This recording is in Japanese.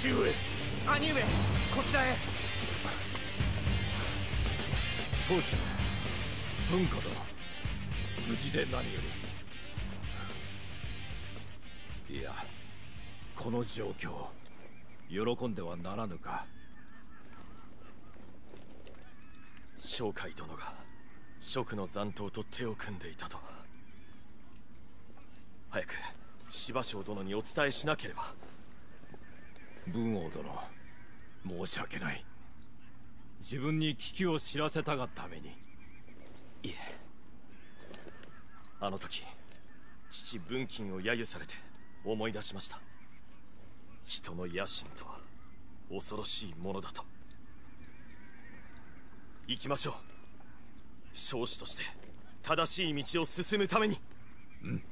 兄上こちらへ。当時文化だ。無事で何より。いやこの状況喜んではならぬか。商海殿が蜀の残党と手を組んでいたと。は早く芝生殿にお伝えしなければ文王殿申し訳ない。自分に危機を知らせたがために。いえ。あの時父文金を揶揄されて思い出しました。人の野心とは恐ろしいものだと。行きましょう。少子として正しい道を進むために。うん